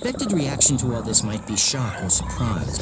expected reaction to all this might be shock or surprise.